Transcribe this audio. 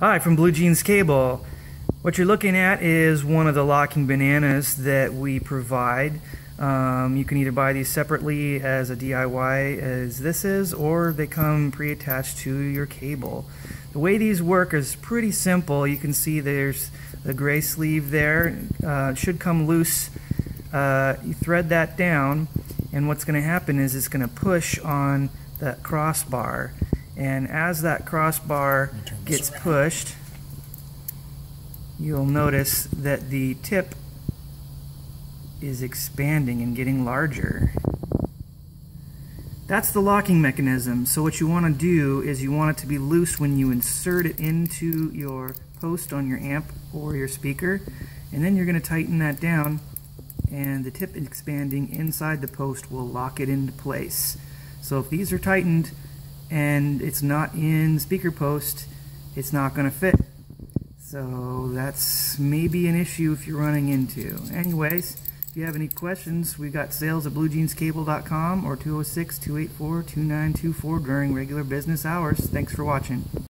Hi, from Blue Jeans Cable. What you're looking at is one of the locking bananas that we provide. Um, you can either buy these separately as a DIY as this is, or they come pre-attached to your cable. The way these work is pretty simple. You can see there's the gray sleeve there. Uh, should come loose. Uh, you thread that down, and what's going to happen is it's going to push on that crossbar and as that crossbar gets pushed you'll notice that the tip is expanding and getting larger. That's the locking mechanism. So what you want to do is you want it to be loose when you insert it into your post on your amp or your speaker and then you're going to tighten that down and the tip expanding inside the post will lock it into place. So if these are tightened and it's not in speaker post, it's not going to fit. So that's maybe an issue if you're running into. Anyways, if you have any questions, we've got sales at bluejeanscable.com or 206-284-2924 during regular business hours. Thanks for watching.